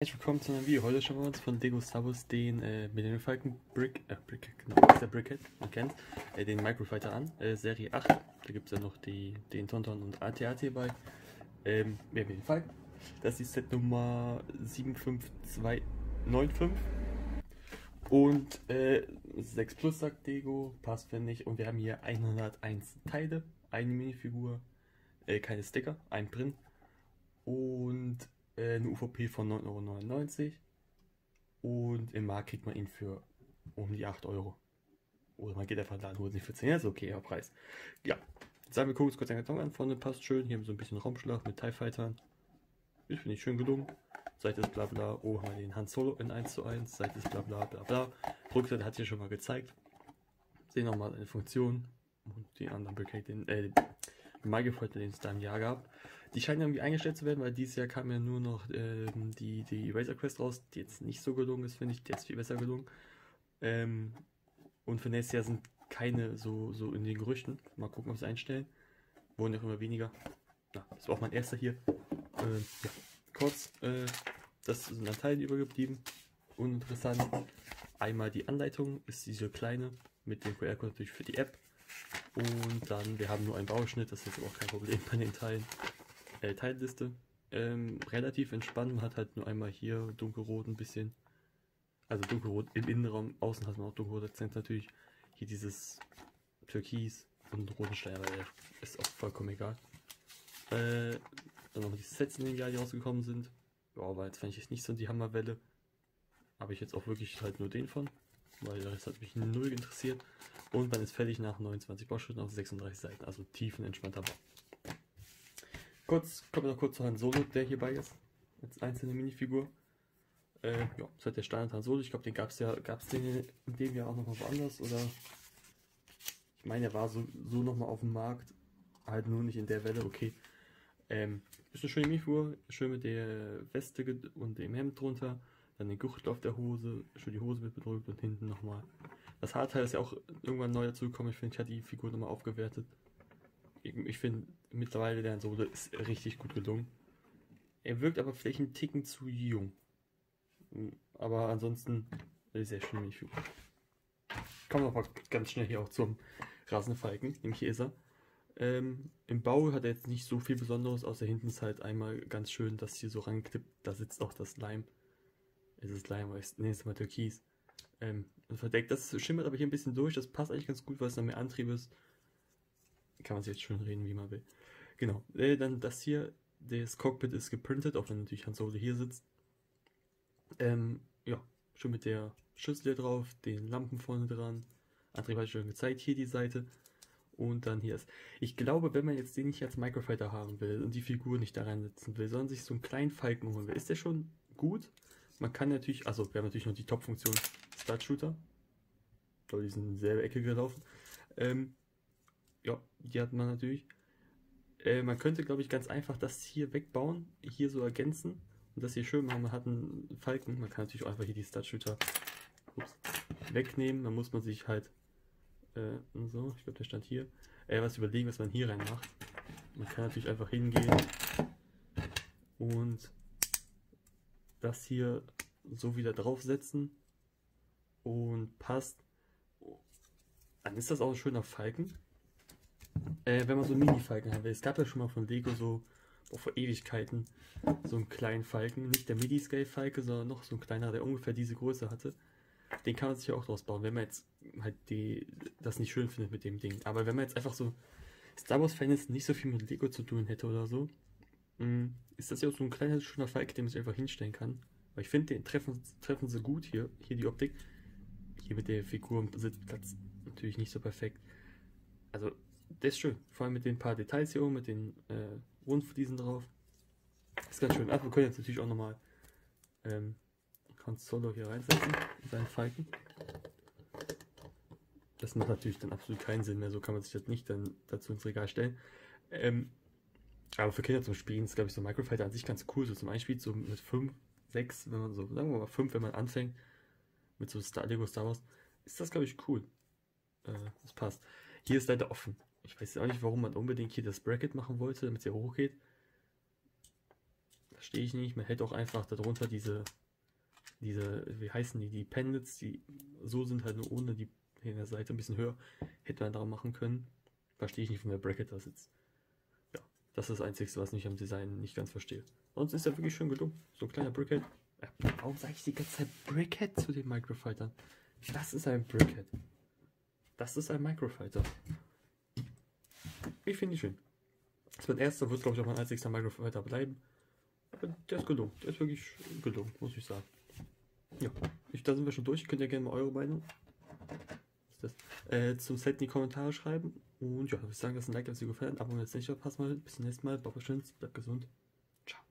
Herzlich willkommen zu einem Video. Heute schauen wir uns von Lego Star den äh, Millennium Falcon Brick, äh, Brick, genau, der Brickhead, man kennt, äh, den Microfighter an, äh, Serie 8. Da gibt es ja noch die, den Tonton und AT-AT bei. Ähm, ja, auf jeden Fall. Das ist Set Nummer 75295. Und äh, 6 Plus sagt Lego, passt finde ich. Und wir haben hier 101 Teile, eine Minifigur, äh, keine Sticker, ein Print. Und äh, eine UVP von 9,99 Euro. Und im Markt kriegt man ihn für um die 8 Euro. Oder man geht einfach da und holt sich für 10, das ist okay, der Preis. Ja, jetzt sagen wir uns kurz den Karton an. Vorne passt schön. Hier haben wir so ein bisschen Raumschlag mit TIE Fightern. Ich finde ich schön gelungen. Seite ist bla bla. Oh, haben wir den Han Solo in 1 zu 1. Seite ist bla bla bla bla. Rückseite hat hier schon mal gezeigt. Sehen nochmal eine Funktion. Und die anderen Brigade, äh, Magifighter, den es da im Jahr gab. Die scheinen irgendwie eingestellt zu werden, weil dieses Jahr kam ja nur noch ähm, die, die Razor Quest raus, die jetzt nicht so gelungen ist, finde ich. Die ist viel besser gelungen. Ähm, und für nächstes Jahr sind keine so, so in den Gerüchten. Mal gucken, ob sie einstellen. Wurden ja immer weniger. Ja, das war auch mein erster hier. Ähm, ja, kurz, äh, das sind an Teilen übergeblieben. Uninteressant. Einmal die Anleitung ist diese kleine mit dem QR-Code natürlich für die App. Und dann, wir haben nur einen Bauschnitt, das ist jetzt auch kein Problem bei den Teilen äh, Teilliste. Ähm, relativ entspannt, man hat halt nur einmal hier dunkelrot ein bisschen. Also dunkelrot im Innenraum, außen hat man auch dunkelrot Akzent natürlich. Hier dieses Türkis und roten Stein, aber der ist auch vollkommen egal. Äh, dann noch die Sets in dem Jahr, die rausgekommen sind. Ja, aber jetzt fand ich jetzt nicht so die Hammerwelle. Habe ich jetzt auch wirklich halt nur den von, weil Rest hat mich null interessiert. Und dann ist fertig nach 29 Bauschritten auf 36 Seiten, also tiefenentspannter Bau. Kurz, kommen wir noch kurz zu Han Solo, der hierbei ist. Als einzelne Minifigur. Äh, ja, das hat der Standard Han Solo. Ich glaube, den gab es ja, gab es den in dem Jahr auch noch mal woanders, oder? Ich meine, er war so, so noch mal auf dem Markt. Halt nur nicht in der Welle, okay. Ähm, ist eine schöne Minifigur, schön mit der Weste und dem Hemd drunter. Dann den Gürtel auf der Hose, schön die Hose wird bedrückt und hinten nochmal. Das Haarteil ist ja auch irgendwann neu dazugekommen. Ich finde, ich hatte die Figur nochmal aufgewertet ich, ich finde mittlerweile der Solo ist richtig gut gelungen. Er wirkt aber vielleicht ein Ticken zu jung. Aber ansonsten sehr schön wie Figur. Kommen wir mal ganz schnell hier auch zum Rasenfalken, nämlich hier ist er. Ähm, Im Bau hat er jetzt nicht so viel Besonderes, außer hinten ist halt einmal ganz schön, dass hier so ranklippt, da sitzt auch das Lime. Es ist Lime, aber ist mal Türkis. Ähm, verdeckt, das schimmert aber hier ein bisschen durch, das passt eigentlich ganz gut, weil es dann mehr Antrieb ist kann man sich jetzt schön reden, wie man will. Genau, äh, dann das hier, das Cockpit ist geprintet, auch wenn natürlich Han Solo hier sitzt. Ähm, ja, schon mit der Schüssel hier drauf, den Lampen vorne dran. Antrieb ich schon gezeigt, hier die Seite. Und dann hier ist. Ich glaube, wenn man jetzt den nicht als Microfighter haben will und die Figur nicht da reinsetzen will, sondern sich so einen kleinen Falken holen will, ist der schon gut. Man kann natürlich, also wir haben natürlich noch die Top-Funktion Start Shooter. Ich glaube, die sind in selbe Ecke gelaufen. Ähm, ja, die hat man natürlich. Äh, man könnte, glaube ich, ganz einfach das hier wegbauen, hier so ergänzen und das hier schön machen. Man hat einen Falken, man kann natürlich auch einfach hier die Startshooter wegnehmen. Dann muss man sich halt äh, so, ich glaube, der stand hier, äh, was überlegen, was man hier rein macht. Man kann natürlich einfach hingehen und das hier so wieder draufsetzen und passt. Dann ist das auch ein schöner Falken. Äh, wenn man so Mini-Falken haben will. Es gab ja schon mal von Lego so oh, vor Ewigkeiten so einen kleinen Falken. Nicht der Midi-Scale-Falke, sondern noch so ein kleiner, der ungefähr diese Größe hatte. Den kann man sich ja auch draus bauen, wenn man jetzt halt die, das nicht schön findet mit dem Ding. Aber wenn man jetzt einfach so Star Wars-Fan ist, nicht so viel mit Lego zu tun hätte oder so, ist das ja auch so ein kleiner, schöner Falke, den man sich einfach hinstellen kann. Weil ich finde, den treffen, treffen sie gut hier. Hier die Optik. Hier mit der Figur im Sitzplatz natürlich nicht so perfekt. Also das ist schön. Vor allem mit den paar Details hier oben, mit den äh, Rundfliesen drauf. Das ist ganz schön. Ach, wir können jetzt natürlich auch nochmal ähm, Solo hier reinsetzen, seinen Falken. Das macht natürlich dann absolut keinen Sinn mehr. So kann man sich das nicht dann dazu ins Regal stellen. Ähm, aber für Kinder zum Spielen ist, glaube ich, so Microfighter an sich ganz cool. So zum Einspiel so mit 5, 6, wenn man so, sagen wir mal 5, wenn man anfängt mit so Star Lego Star Wars, ist das, glaube ich, cool. Äh, das passt. Hier ist leider offen. Ich weiß auch nicht, warum man unbedingt hier das Bracket machen wollte, damit es hier hochgeht. Verstehe ich nicht. Man hätte auch einfach darunter diese, diese, wie heißen die, die Pendants, die so sind halt nur ohne die in der Seite ein bisschen höher, hätte man daran machen können. Verstehe ich nicht, von der Bracket da sitzt. Das ist das Einzige, was ich am Design nicht ganz verstehe. Sonst ist er wirklich schön gelungen. So ein kleiner Brickhead. Ja, warum sage ich die ganze Zeit Brickhead zu den Microfightern? Das ist ein Brickhead. Das ist ein Microfighter. Ich finde ihn schön. Das ist mein erster, wird glaube ich auch mein einzigster Microfighter bleiben. Aber der ist gelungen. Der ist wirklich gelungen, muss ich sagen. Ja, ich, da sind wir schon durch. Könnt ihr gerne mal eure Meinung? Äh, zum Set in die Kommentare schreiben. Und ja, ich würde sagen, dass ein Like, dass ihr gefallen. Abonniert nicht, verpasst mal. Bis zum nächsten Mal. Baba schön, bleibt gesund.